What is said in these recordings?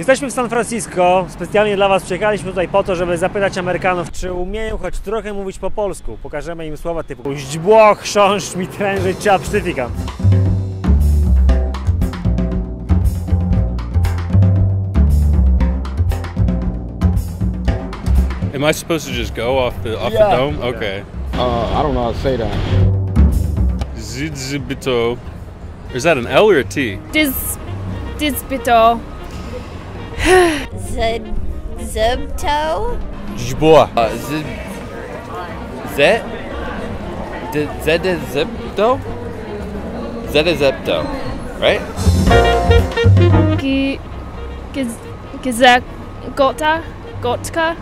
Jesteśmy w San Francisco. Specjalnie dla Was przyjechaliśmy tutaj po to, żeby zapytać Amerykanów, czy umieją choć trochę mówić po polsku. Pokażemy im słowa typu źdźbło, chrząszcz, mitrężyć czy absztyfikant. Am I supposed to just go off the off Yeah. the dome? Okay. Uh, I don't know how to say that. Zidzibito. Is that an L or a T? Diz, Dizbito. Z Zubto? Źdźbło. Uh, Z Z D- Zedezepto? Zedezepto, right? Gi, giz, gize, gota, gotka.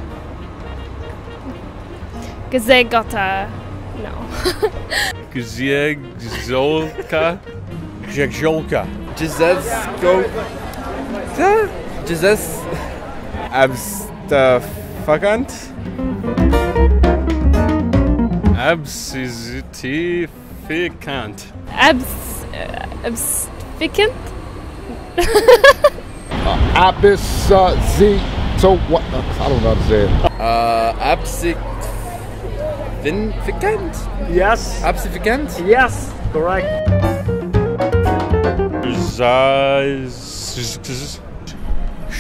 Gazegota. No. Gziegzolka? Gziegziolka. Gizesko Gizes Abstafagant? Absizitificant. Abs, uh, absficant? Abis, uh, Z, so what? I don't know how to say it. Uh Absificant? Yes. Absificant? Yes. Correct. Zaz.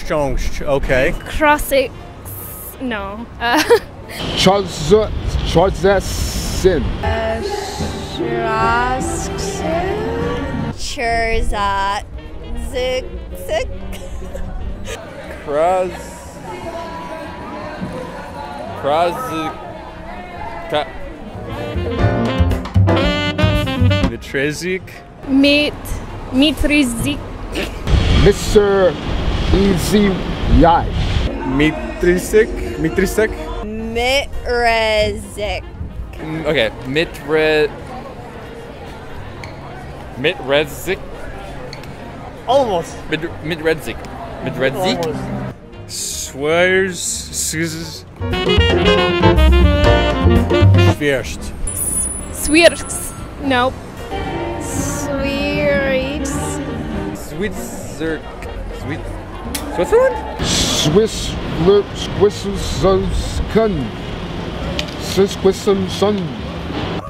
Chrząszcz. Okay. Crossix. No. Uh, Charles, Charlesin. Churzat Zik Zik Kraz Kraz Ka Vitrezik. meat. Mitrizik. Mr. Easy Yai. Mitrisik Mitrisik Mitrezik Mm, Okay, Mitre Mitrezik Almost. Mit Mitredzik Mitredzik Swears. Sizz. Świerszcz. Swirks. No. Swirks. Switzer Sweet Switzerland? Swiss, Swisson, Swisson, Sun. Swiss,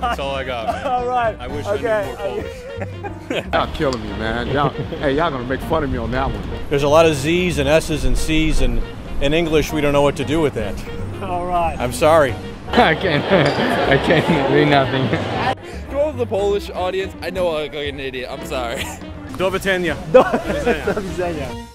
That's all I got, man. All right. I wish okay. I knew more Polish. Y'all killing me, man. Y'all, hey, y'all gonna make fun of me on that one. There's a lot of Z's and S's and C's, and in English, we don't know what to do with that. All right. I'm sorry. I can't. I can't do nothing. To all the Polish audience, I know I look like an idiot. I'm sorry. Do widzenia. Do widzenia.